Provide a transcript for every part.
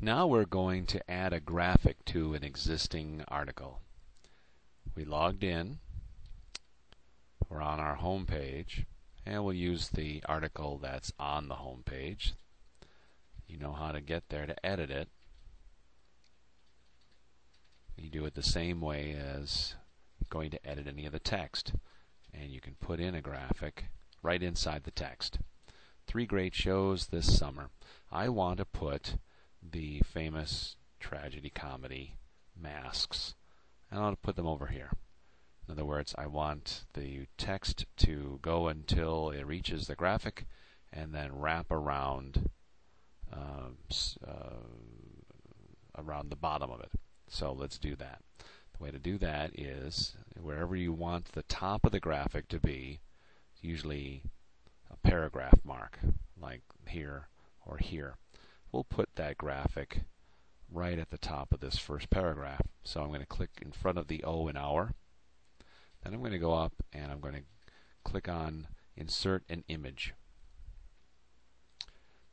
Now we're going to add a graphic to an existing article. We logged in. We're on our home page. And we'll use the article that's on the home page. You know how to get there to edit it. You do it the same way as going to edit any of the text. And you can put in a graphic right inside the text. Three great shows this summer. I want to put the famous tragedy comedy masks. And I'll put them over here. In other words, I want the text to go until it reaches the graphic and then wrap around uh, uh, around the bottom of it. So let's do that. The way to do that is wherever you want the top of the graphic to be, usually a paragraph mark, like here or here. We'll put that graphic right at the top of this first paragraph. So I'm going to click in front of the O in hour. Then I'm going to go up and I'm going to click on Insert an Image.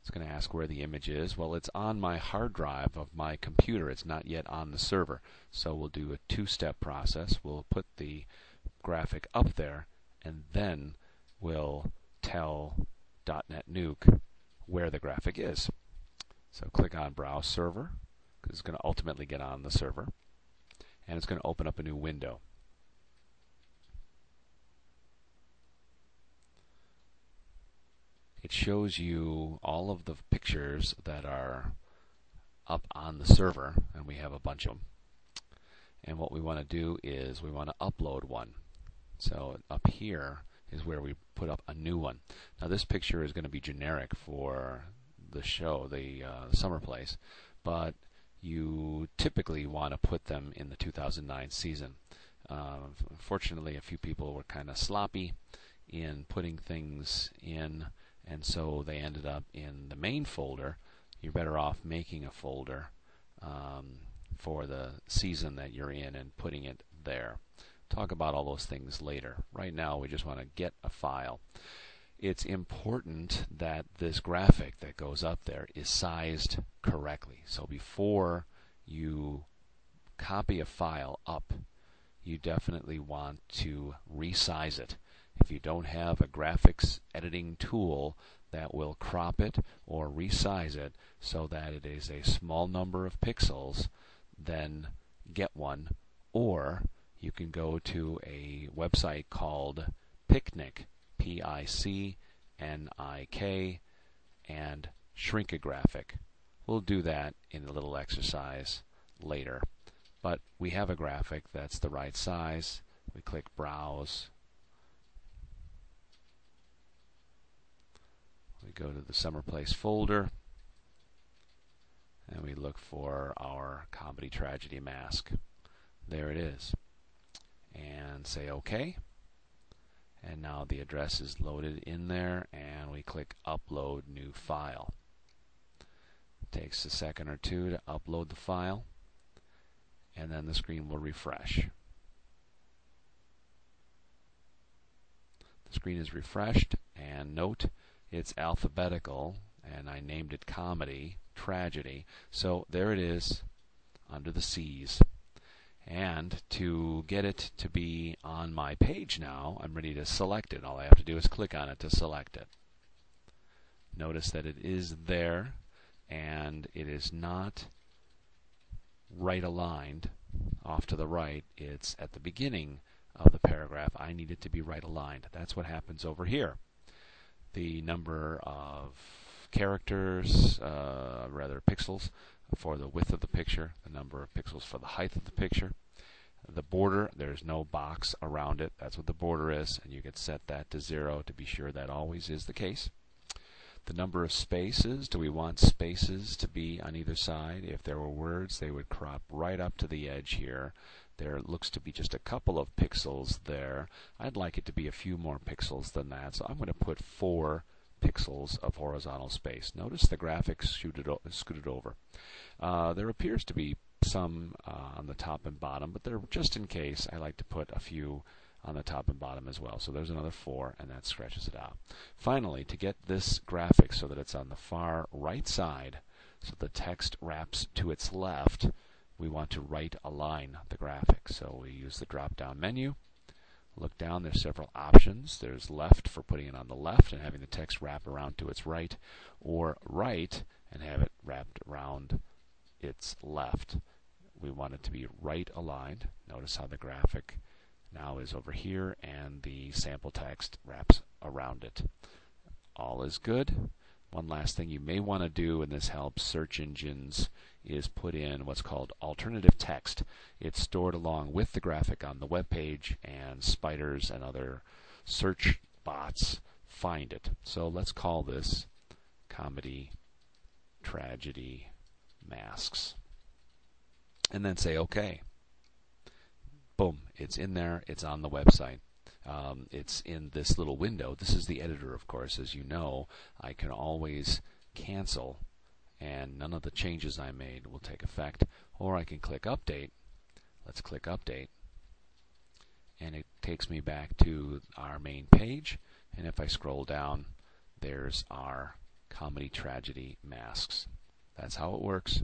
It's going to ask where the image is. Well, it's on my hard drive of my computer. It's not yet on the server. So we'll do a two-step process. We'll put the graphic up there, and then we'll tell DotNetNuke where the graphic is. So click on Browse Server, because it's going to ultimately get on the server. And it's going to open up a new window. it shows you all of the pictures that are up on the server, and we have a bunch of them. And what we want to do is we want to upload one. So up here is where we put up a new one. Now this picture is going to be generic for the show, the uh, summer place, but you typically want to put them in the 2009 season. Uh, unfortunately, a few people were kind of sloppy in putting things in and so they ended up in the main folder. You're better off making a folder um, for the season that you're in and putting it there. Talk about all those things later. Right now, we just want to get a file. It's important that this graphic that goes up there is sized correctly. So before you copy a file up, you definitely want to resize it. If you don't have a graphics editing tool that will crop it or resize it so that it is a small number of pixels, then get one. Or you can go to a website called Picnik, P I C N I K, and shrink a graphic. We'll do that in a little exercise later. But we have a graphic that's the right size. We click Browse, We go to the Summer Place folder and we look for our comedy tragedy mask. There it is. And say OK. And now the address is loaded in there and we click upload new file. It takes a second or two to upload the file and then the screen will refresh. The screen is refreshed and note it's alphabetical, and I named it comedy, tragedy. So there it is under the C's. And to get it to be on my page now, I'm ready to select it. All I have to do is click on it to select it. Notice that it is there, and it is not right aligned off to the right. It's at the beginning of the paragraph. I need it to be right aligned. That's what happens over here the number of characters, uh, rather pixels, for the width of the picture, the number of pixels for the height of the picture. The border, there's no box around it. That's what the border is, and you can set that to zero to be sure that always is the case. The number of spaces, do we want spaces to be on either side? If there were words, they would crop right up to the edge here. There looks to be just a couple of pixels there. I'd like it to be a few more pixels than that, so I'm going to put four pixels of horizontal space. Notice the graphics scooted over. Uh, there appears to be some uh, on the top and bottom, but there, just in case, I like to put a few on the top and bottom as well. So there's another four, and that stretches it out. Finally, to get this graphic so that it's on the far right side, so the text wraps to its left, we want to right align the graphic. So we use the drop down menu. Look down, there's several options. There's left for putting it on the left and having the text wrap around to its right, or right and have it wrapped around its left. We want it to be right aligned. Notice how the graphic now is over here and the sample text wraps around it. All is good. One last thing you may want to do, and this helps search engines, is put in what's called alternative text. It's stored along with the graphic on the web page, and spiders and other search bots find it. So let's call this comedy, tragedy, masks. And then say OK. Boom, it's in there, it's on the website. Um, it's in this little window. This is the editor, of course. As you know, I can always cancel and none of the changes I made will take effect. Or I can click Update. Let's click Update. And it takes me back to our main page. And if I scroll down, there's our comedy tragedy masks. That's how it works.